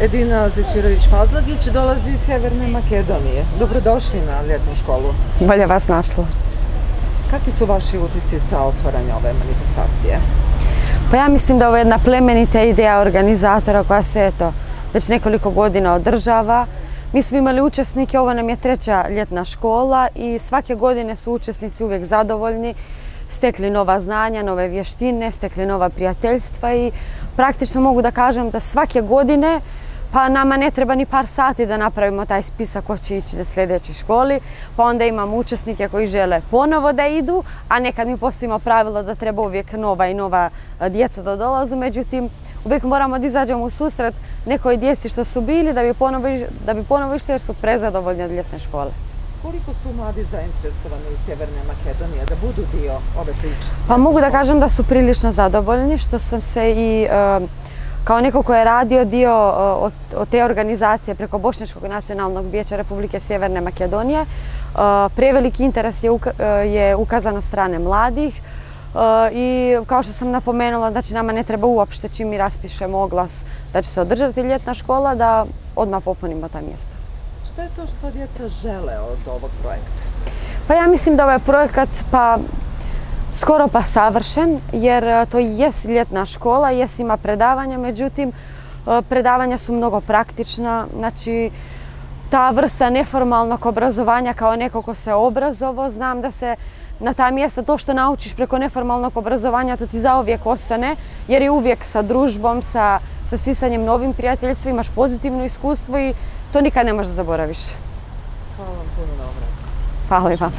Edina Zećirović-Fazlagić dolazi iz Sjeverne Makedonije. Dobrodošli na ljetnu školu. Bolje vas našla. Kakvi su vaši utisci sa otvaranja ove manifestacije? Pa ja mislim da ovo je jedna plemenita ideja organizatora koja se eto, već nekoliko godina održava. Mi smo imali učesnike, ovo nam je treća ljetna škola i svake godine su učesnici uvijek zadovoljni, stekli nova znanja, nove vještine, stekli nova prijateljstva i praktično mogu da kažem da svake godine pa nama ne treba ni par sati da napravimo taj spisak ko će ići na sljedećoj školi, pa onda imamo učesnike koji žele ponovo da idu, a nekad mi postavimo pravilo da treba uvijek nova i nova e, djeca da dolazu, međutim uvijek moramo da izađemo u susret nekoj djeci što su bili da bi ponovo, da bi ponovo išli jer su prezadovoljni od ljetne škole. Koliko su mladi zainteresovani iz Sjeverne Makedonije da budu dio ove priče? Pa mogu da kažem da su prilično zadovoljni, što sam se i e, kao neko ko je radio dio e, od, od te organizacije preko Bošnjačkog nacionalnog vijeća Republike Sjeverne Makedonije. E, preveliki interes je, je ukazan od strane mladih i kao što sam napomenula, znači nama ne treba uopšte čim mi raspišemo oglas da će se održati ljetna škola, da odmah popunimo ta mjesta. Šta je to što djeca žele od ovog projekta? Pa ja mislim da ovaj projekat, pa skoro pa savršen, jer e, to jes ljetna škola, jes ima predavanja, međutim, e, predavanja su mnogo praktična, znači, ta vrsta neformalnog obrazovanja kao neko ko se obrazovo, znam da se na ta mjesta to što naučiš preko neformalnog obrazovanja, to ti zauvijek ostane, jer je uvijek sa družbom, sa, sa stisanjem novim prijateljstva, imaš pozitivno iskustvo i to nikad ne možeš da zaboraviš. Hvala vam puno na obrazku. Hvala i vam.